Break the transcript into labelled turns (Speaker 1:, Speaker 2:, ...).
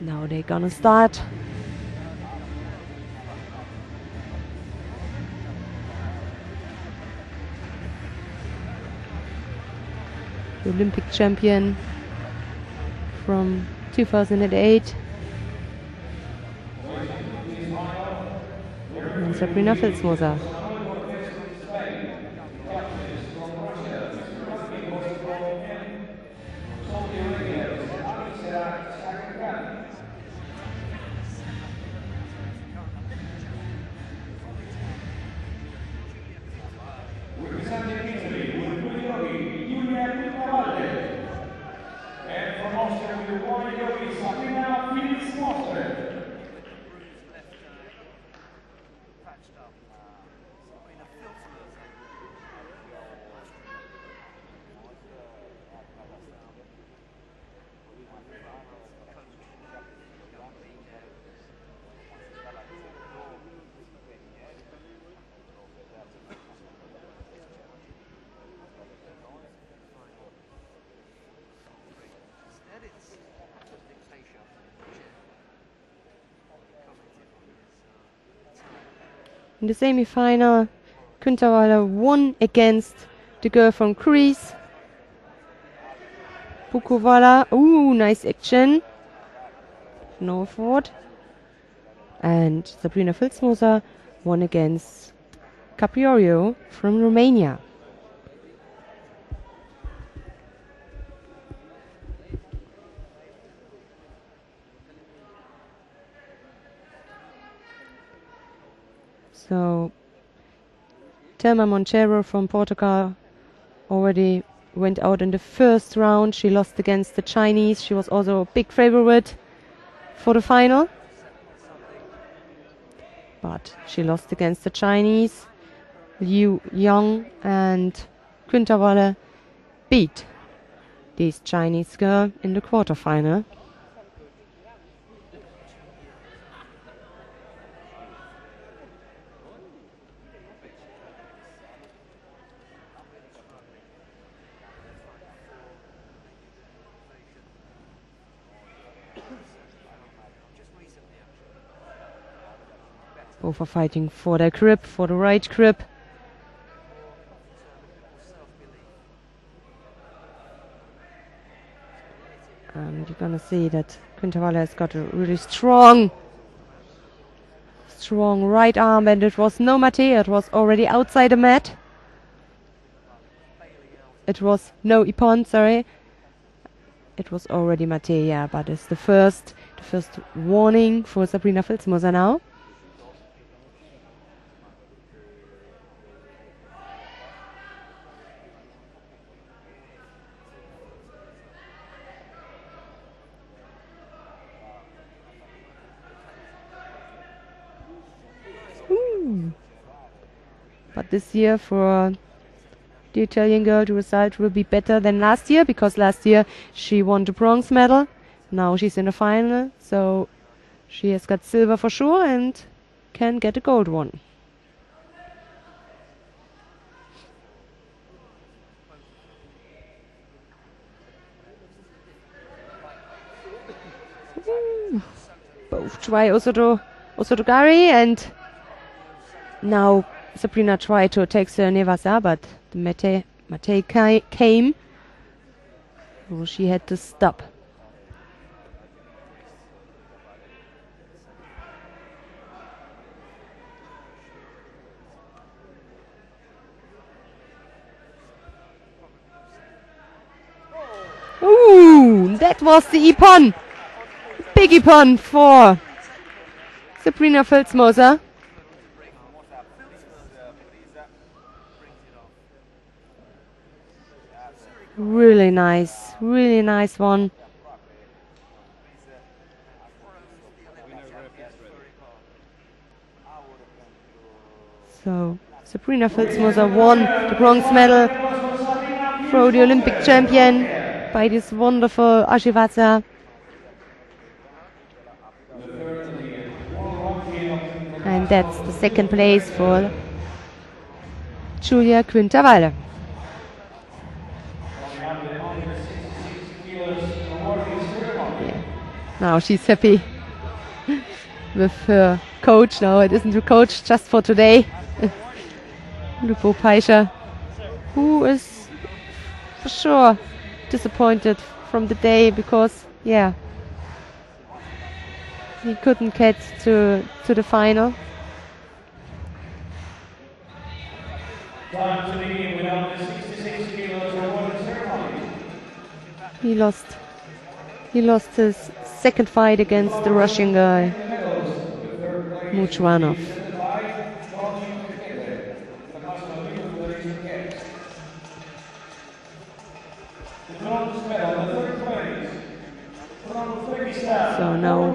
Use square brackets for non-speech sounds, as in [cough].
Speaker 1: Now they're gonna start. The Olympic champion from 2008. And Sabrina Filzmoser. In the semi-final, Quintavalle won against the girl from Greece. Bukovala, ooh, nice action. No fault. And Sabrina Filzmoser won against Caprioriu from Romania. So Telma Monteiro from Portugal already went out in the first round. She lost against the Chinese. She was also a big favorite for the final. But she lost against the Chinese. Liu Yang and Quintavalle beat this Chinese girl in the quarterfinal. Both are fighting for their grip, for the right grip. And you're gonna see that Quintavalle has got a really strong, strong right arm, and it was no Mate, it was already outside the mat. It was no Ippon, sorry. It was already Mate, yeah, but it's the first, the first warning for Sabrina Filzmoser now. But this year for the Italian girl, the result will be better than last year because last year she won the bronze medal. Now she's in the final, so she has got silver for sure and can get a gold one. Both try Osoto, Osotogari and now Sabrina tried to attack the uh, Newaza, but the Mate, came. So she had to stop. Ooh, that was the Ippon. Big Ippon for Sabrina Filzmoser. Really nice, really nice one. So Sabrina Filzmoser won the bronze medal for the Olympic champion by this wonderful Ashiwaza. And that's the second place for Giulia Quintavalle. Now she's happy [laughs] with her coach. No, it isn't a coach just for today. [laughs] Lupo Paischer, who is for sure disappointed from the day because, yeah, he couldn't get to to the final. He lost. He lost his second fight against the Russian guy, Mudranov. So now